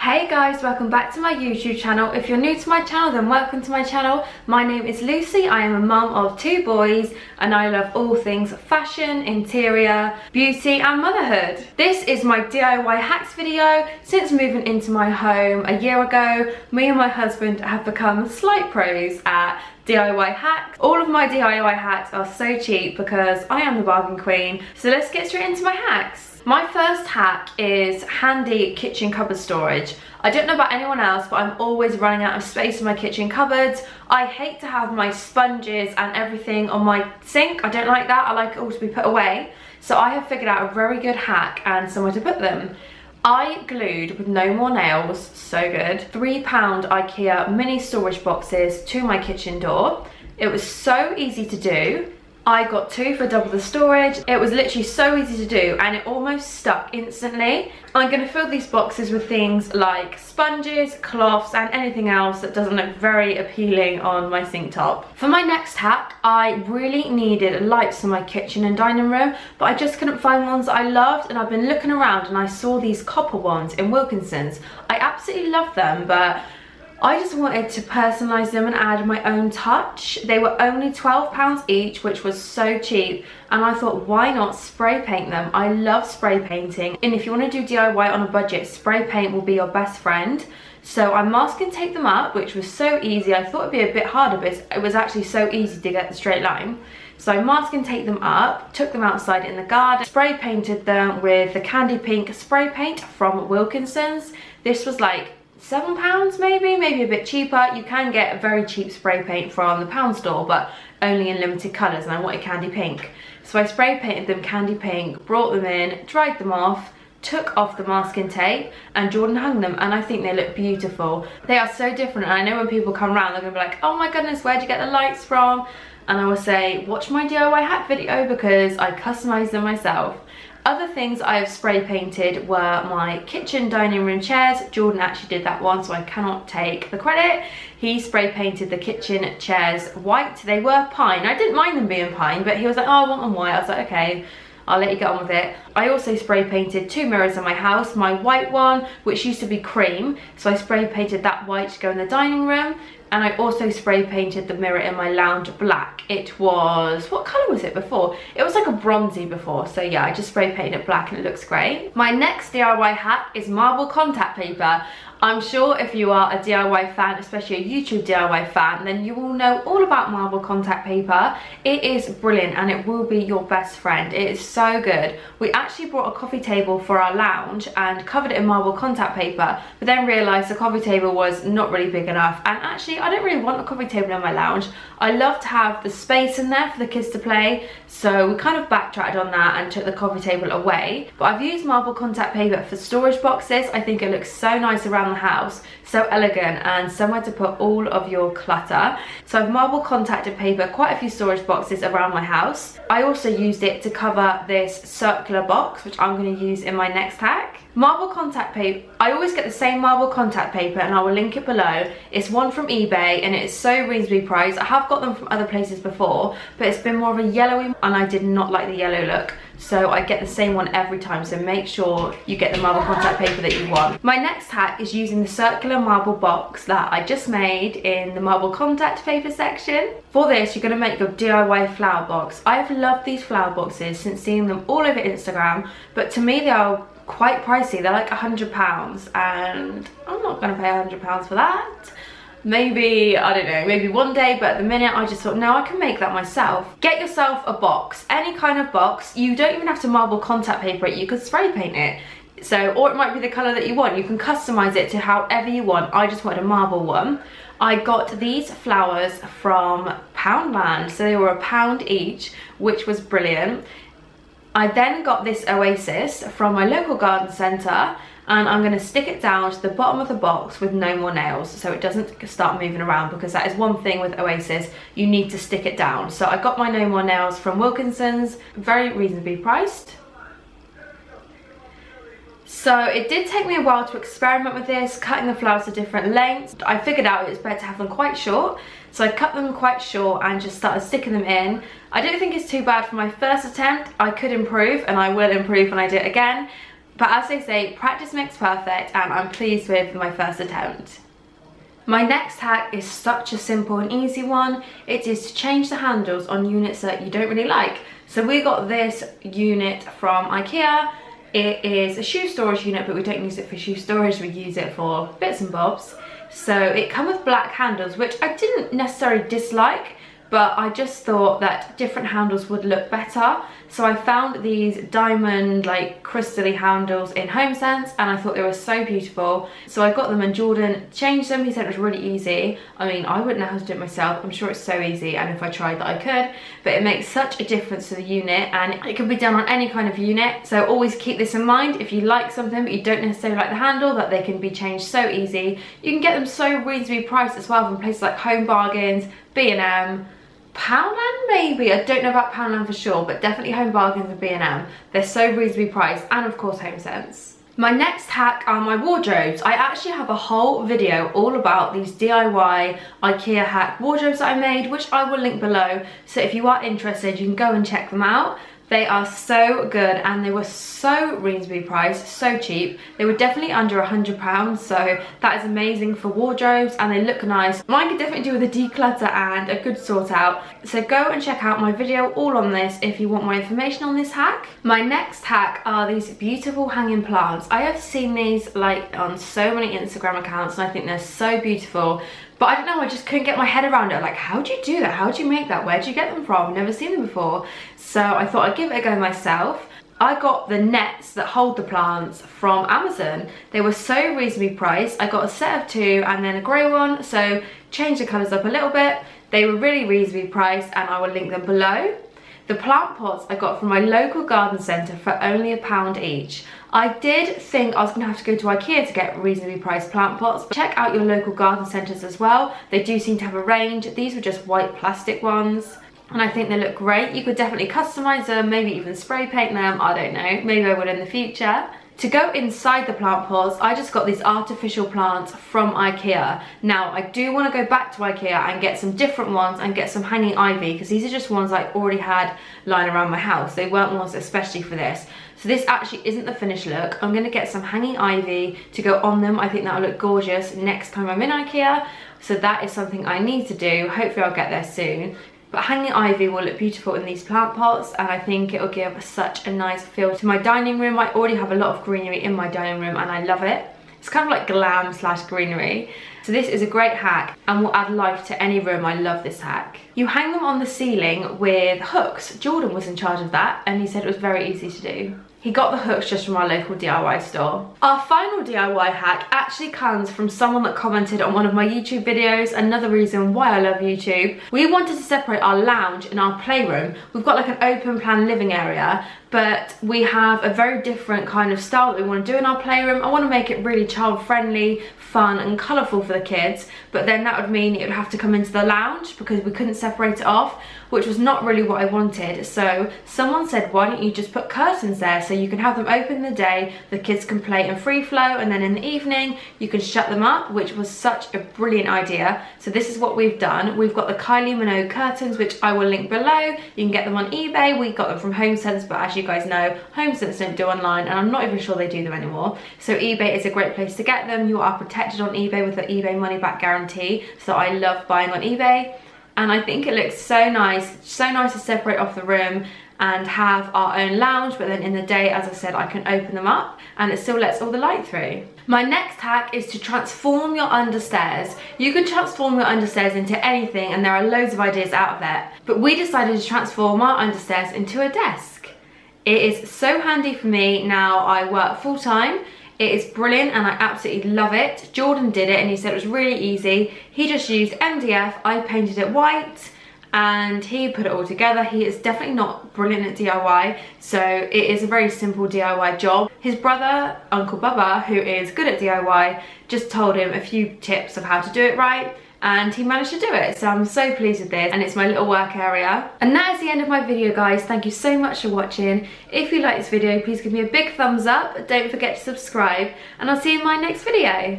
Hey guys, welcome back to my YouTube channel. If you're new to my channel, then welcome to my channel. My name is Lucy, I am a mum of two boys, and I love all things fashion, interior, beauty, and motherhood. This is my DIY hacks video. Since moving into my home a year ago, me and my husband have become slight pros at DIY hacks. All of my DIY hacks are so cheap because I am the bargain queen. So let's get straight into my hacks. My first hack is handy kitchen cupboard storage. I don't know about anyone else, but I'm always running out of space in my kitchen cupboards. I hate to have my sponges and everything on my sink. I don't like that. I like it all to be put away. So I have figured out a very good hack and somewhere to put them. I glued with no more nails, so good, three pound Ikea mini storage boxes to my kitchen door. It was so easy to do I got two for double the storage. It was literally so easy to do and it almost stuck instantly. I'm going to fill these boxes with things like sponges, cloths and anything else that doesn't look very appealing on my sink top. For my next hack, I really needed lights in my kitchen and dining room, but I just couldn't find ones I loved and I've been looking around and I saw these copper ones in Wilkinson's. I absolutely love them, but I just wanted to personalise them and add my own touch. They were only £12 each, which was so cheap. And I thought, why not spray paint them? I love spray painting. And if you want to do DIY on a budget, spray paint will be your best friend. So I mask and tape them up, which was so easy. I thought it'd be a bit harder, but it was actually so easy to get the straight line. So I mask and tape them up, took them outside in the garden, spray painted them with the candy pink spray paint from Wilkinson's. This was like seven pounds maybe maybe a bit cheaper you can get a very cheap spray paint from the pound store but only in limited colors and i wanted candy pink so i spray painted them candy pink brought them in dried them off took off the masking tape and Jordan hung them and I think they look beautiful. They are so different and I know when people come around they're gonna be like, oh my goodness, where'd you get the lights from? And I will say, watch my DIY hack video because I customized them myself. Other things I have spray painted were my kitchen dining room chairs. Jordan actually did that one, so I cannot take the credit. He spray painted the kitchen chairs white. They were pine. I didn't mind them being pine, but he was like, oh, I want them white. I was like, okay. I'll let you get on with it. I also spray painted two mirrors in my house. My white one, which used to be cream, so I spray painted that white to go in the dining room and I also spray painted the mirror in my lounge black. It was, what colour was it before? It was like a bronzy before, so yeah, I just spray painted it black and it looks great. My next DIY hack is marble contact paper. I'm sure if you are a DIY fan, especially a YouTube DIY fan, then you will know all about marble contact paper. It is brilliant and it will be your best friend. It is so good. We actually brought a coffee table for our lounge and covered it in marble contact paper, but then realised the coffee table was not really big enough. And actually, I don't really want a coffee table in my lounge. I love to have the space in there for the kids to play, so we kind of backtracked on that and took the coffee table away. But I've used marble contact paper for storage boxes. I think it looks so nice around the house so elegant and somewhere to put all of your clutter so I've marble contacted paper quite a few storage boxes around my house I also used it to cover this circular box which I'm going to use in my next hack marble contact paper I always get the same marble contact paper and I will link it below. It's one from eBay and it's so reasonably priced. I have got them from other places before but it's been more of a yellowy and I did not like the yellow look so I get the same one every time so make sure you get the marble contact paper that you want. My next hack is using the circular marble box that I just made in the marble contact paper section. For this you're going to make your DIY flower box. I've loved these flower boxes since seeing them all over Instagram but to me they are quite pricey. They're like a hundred pounds and I'm not going to pay a hundred pounds for that maybe, I don't know, maybe one day, but at the minute I just thought, no, I can make that myself. Get yourself a box, any kind of box. You don't even have to marble contact paper it, you could spray paint it. So, or it might be the colour that you want. You can customise it to however you want. I just wanted a marble one. I got these flowers from Poundland, so they were a pound each, which was brilliant. I then got this Oasis from my local garden centre and I'm going to stick it down to the bottom of the box with no more nails so it doesn't start moving around because that is one thing with Oasis, you need to stick it down. So I got my no more nails from Wilkinson's, very reasonably priced. So it did take me a while to experiment with this, cutting the flowers to different lengths. I figured out it's better to have them quite short, so I cut them quite short and just started sticking them in. I don't think it's too bad for my first attempt. I could improve and I will improve when I do it again But as they say, practice makes perfect and I'm pleased with my first attempt. My next hack is such a simple and easy one. It is to change the handles on units that you don't really like. So we got this unit from Ikea. It is a shoe storage unit, but we don't use it for shoe storage. We use it for bits and bobs. So it comes with black handles, which I didn't necessarily dislike but I just thought that different handles would look better. So I found these diamond like crystally handles in HomeSense and I thought they were so beautiful. So I got them and Jordan changed them. He said it was really easy. I mean, I wouldn't know how to do it myself. I'm sure it's so easy and if I tried that I could, but it makes such a difference to the unit and it can be done on any kind of unit. So always keep this in mind. If you like something but you don't necessarily like the handle, that they can be changed so easy. You can get them so reasonably priced as well from places like Home Bargains, B&M, Poundland maybe, I don't know about Poundland for sure, but definitely Home Bargains and B&M. They're so reasonably priced and of course HomeSense. My next hack are my wardrobes. I actually have a whole video all about these DIY IKEA hack wardrobes that I made, which I will link below. So if you are interested, you can go and check them out. They are so good and they were so reasonably priced, so cheap. They were definitely under a £100, so that is amazing for wardrobes and they look nice. Mine could definitely do with a declutter and a good sort out. So go and check out my video all on this if you want more information on this hack. My next hack are these beautiful hanging plants. I have seen these like on so many Instagram accounts and I think they're so beautiful. But I don't know, I just couldn't get my head around it. Like, how do you do that? How do you make that? Where do you get them from? I've never seen them before. So I thought I'd give it a go myself. I got the nets that hold the plants from Amazon. They were so reasonably priced. I got a set of two and then a grey one, so changed the colours up a little bit. They were really reasonably priced and I will link them below. The plant pots I got from my local garden centre for only a pound each. I did think I was going to have to go to Ikea to get reasonably priced plant pots. But check out your local garden centres as well. They do seem to have a range. These were just white plastic ones and I think they look great. You could definitely customise them, maybe even spray paint them, I don't know, maybe I will in the future. To go inside the plant pots, I just got these artificial plants from Ikea. Now, I do want to go back to Ikea and get some different ones and get some hanging ivy because these are just ones I already had lying around my house. They weren't ones especially for this. So this actually isn't the finished look. I'm going to get some hanging ivy to go on them. I think that'll look gorgeous next time I'm in Ikea. So that is something I need to do. Hopefully I'll get there soon. But hanging ivy will look beautiful in these plant pots and I think it will give such a nice feel to my dining room. I already have a lot of greenery in my dining room and I love it. It's kind of like glam slash greenery. So this is a great hack and will add life to any room. I love this hack. You hang them on the ceiling with hooks. Jordan was in charge of that and he said it was very easy to do. He got the hooks just from our local DIY store. Our final DIY hack actually comes from someone that commented on one of my YouTube videos, another reason why I love YouTube. We wanted to separate our lounge and our playroom. We've got like an open plan living area, but we have a very different kind of style that we want to do in our playroom. I want to make it really child friendly, fun and colourful for the kids, but then that would mean it would have to come into the lounge because we couldn't separate it off, which was not really what I wanted. So someone said, why don't you just put curtains there so you can have them open in the day, the kids can play in free flow, and then in the evening you can shut them up, which was such a brilliant idea. So this is what we've done. We've got the Kylie Minogue curtains, which I will link below. You can get them on eBay. We got them from HomeSense, but as you guys know, HomeSense don't do online, and I'm not even sure they do them anymore. So eBay is a great place to get them. You are protected on eBay with the eBay money back guarantee. So I love buying on eBay and I think it looks so nice, so nice to separate off the room and have our own lounge but then in the day as I said I can open them up and it still lets all the light through. My next hack is to transform your understairs. You can transform your understairs into anything and there are loads of ideas out there but we decided to transform our understairs into a desk. It is so handy for me now I work full time it is brilliant and I absolutely love it. Jordan did it and he said it was really easy. He just used MDF, I painted it white and he put it all together. He is definitely not brilliant at DIY, so it is a very simple DIY job. His brother, Uncle Bubba, who is good at DIY, just told him a few tips of how to do it right and he managed to do it. So I'm so pleased with this and it's my little work area. And that is the end of my video guys. Thank you so much for watching. If you like this video, please give me a big thumbs up. Don't forget to subscribe and I'll see you in my next video.